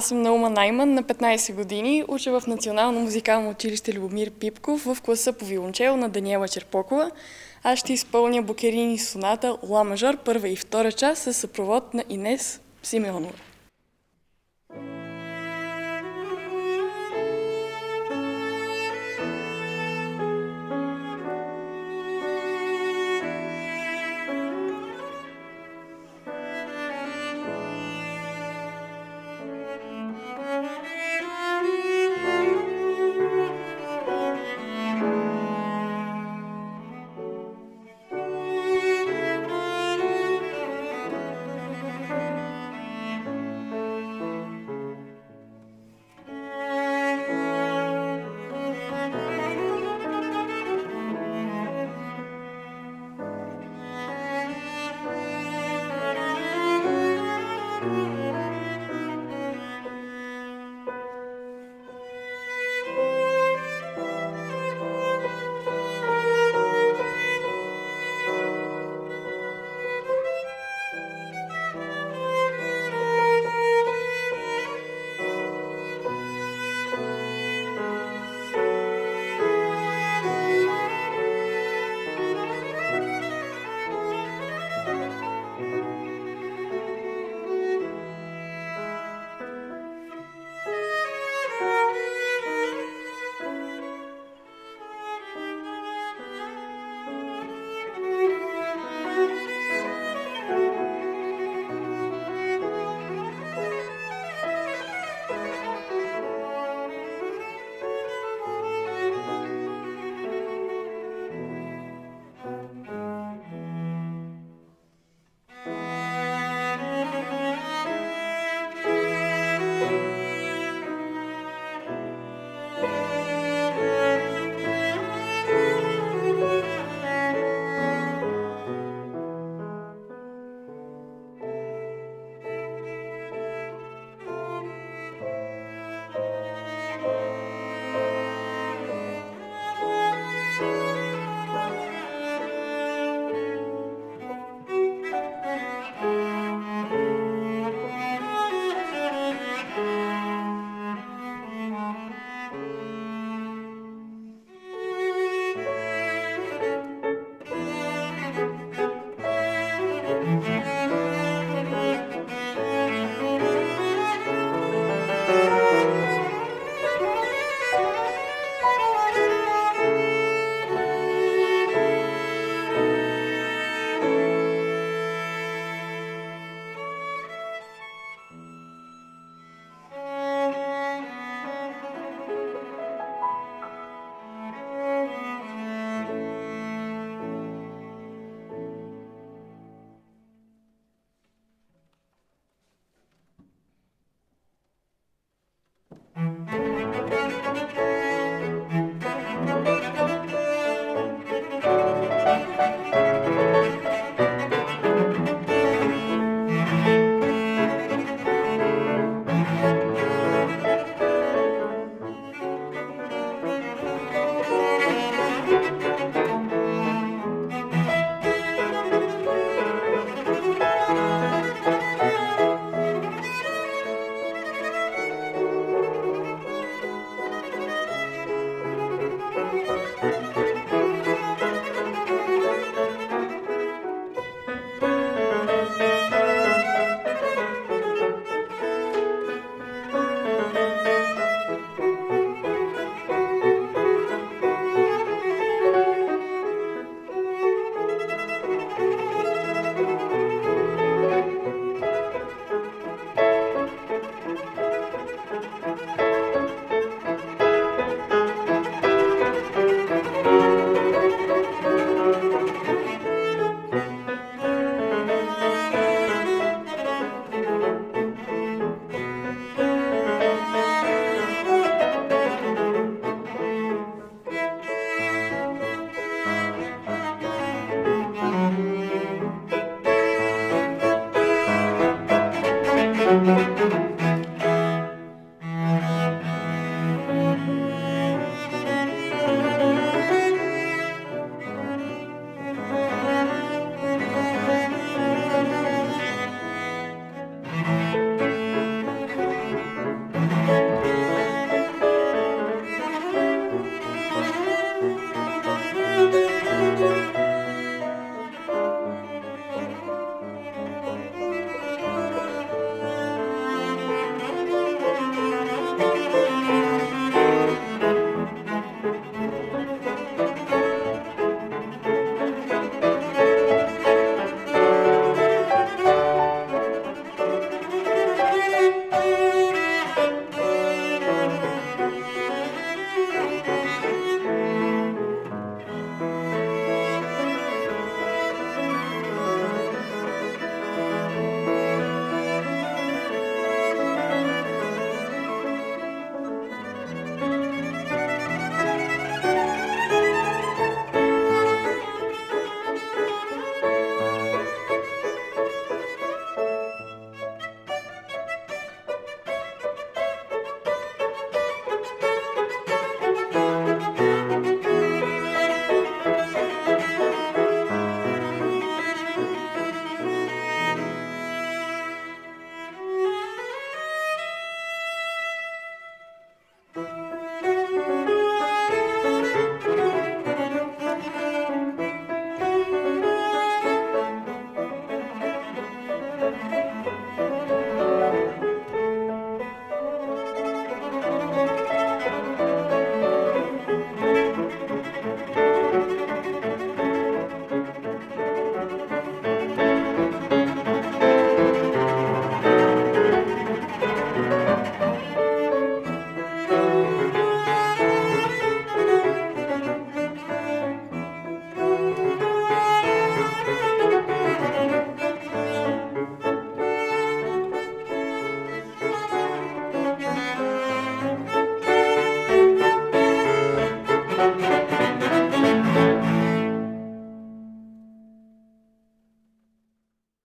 Аз съм Наума Найман, на 15 години, уча в Национално музикално училище Любомир Пипков в класа по виолончел на Даниела Черпокова. Аз ще изпълня Букерини соната Ла мажор, първа и втора част със съпровод на Инес Симеонова.